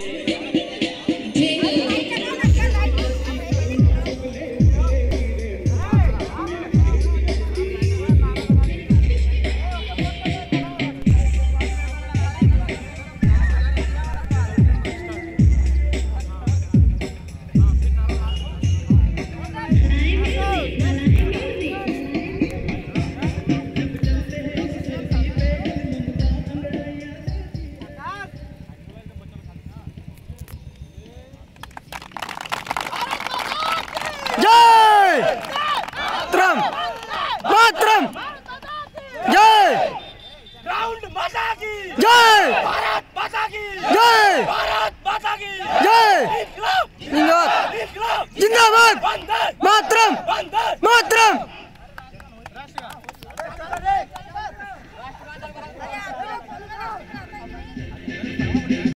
Yeah. जय त्रम मातरम जय। Ground माता की। जय। भारत माता की। जय। भारत माता की। जय। जिंदाबाद। जिंदाबाद